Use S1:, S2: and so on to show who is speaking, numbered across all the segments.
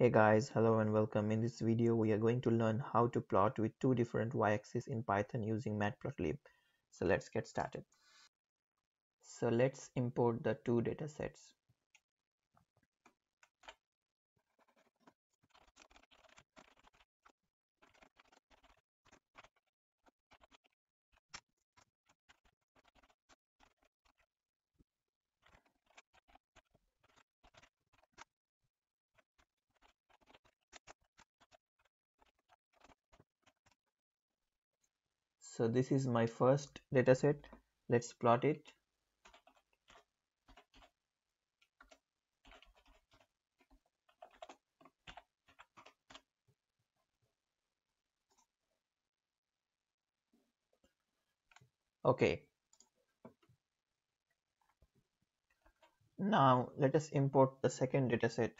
S1: Hey guys, hello and welcome. In this video, we are going to learn how to plot with two different y-axis in Python using matplotlib. So let's get started. So let's import the two datasets. So this is my first dataset. Let's plot it. Okay. Now let us import the second dataset.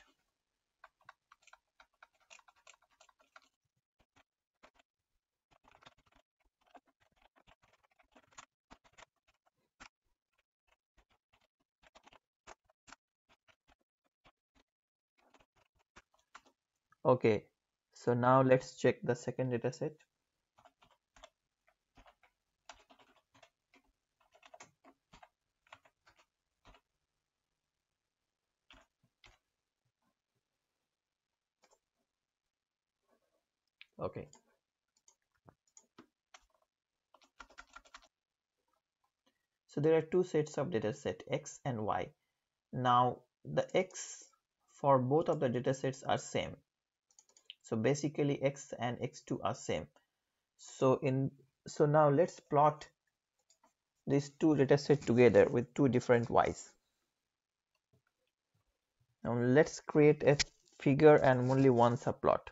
S1: Okay, so now let's check the second dataset. Okay. So there are two sets of dataset x and y. Now the x for both of the datasets are same so basically x and x2 are same. So in so now let's plot these two data set together with two different y's. Now let's create a figure and only one subplot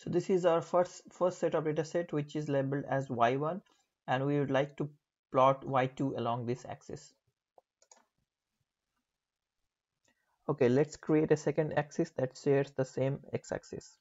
S1: So this is our first first set of data set which is labeled as y1 and we would like to plot y2 along this axis. Okay, let's create a second axis that shares the same x-axis.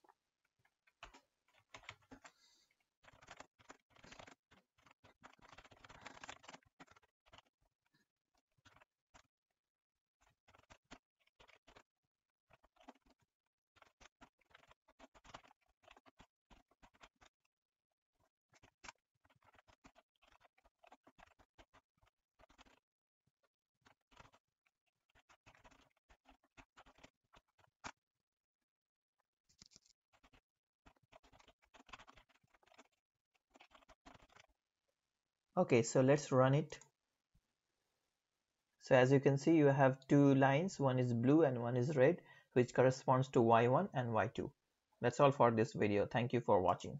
S1: Okay so let's run it. So as you can see you have two lines. One is blue and one is red which corresponds to y1 and y2 that's all for this video. Thank you for watching